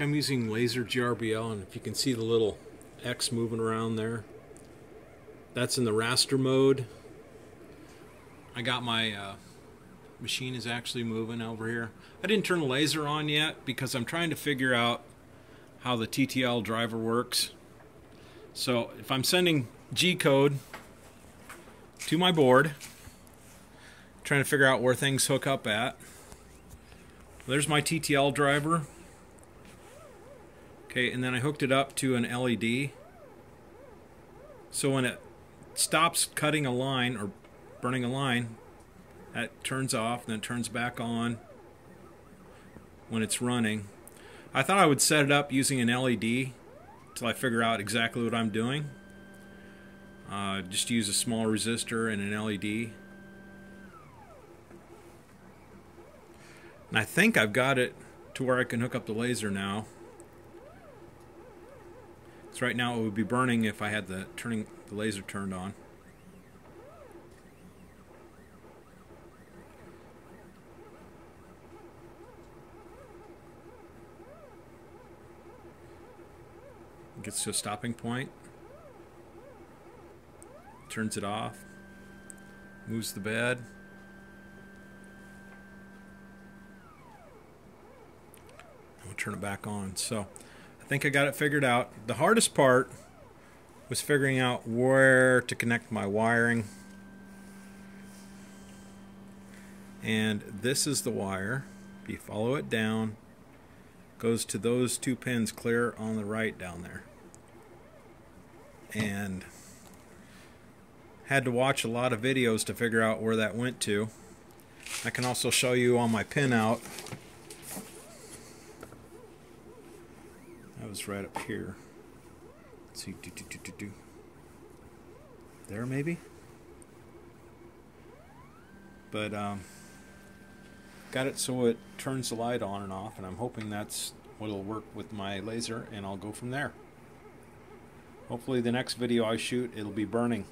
I'm using laser GRBL and if you can see the little X moving around there that's in the raster mode. I got my uh, machine is actually moving over here. I didn't turn the laser on yet because I'm trying to figure out how the TTL driver works. So if I'm sending G code to my board trying to figure out where things hook up at there's my TTL driver Okay, and then I hooked it up to an LED. So when it stops cutting a line or burning a line, that turns off, then it turns back on when it's running. I thought I would set it up using an LED until I figure out exactly what I'm doing. Uh, just use a small resistor and an LED. And I think I've got it to where I can hook up the laser now. Right now it would be burning if I had the turning the laser turned on. Gets to a stopping point. Turns it off. Moves the bed. We'll turn it back on. So think I got it figured out. The hardest part was figuring out where to connect my wiring. And this is the wire. If you follow it down, goes to those two pins clear on the right down there. And had to watch a lot of videos to figure out where that went to. I can also show you on my pinout That was right up here. Let's see. Do, do, do, do, do. There, maybe? But, um, got it so it turns the light on and off, and I'm hoping that's what'll work with my laser, and I'll go from there. Hopefully the next video I shoot, it'll be burning.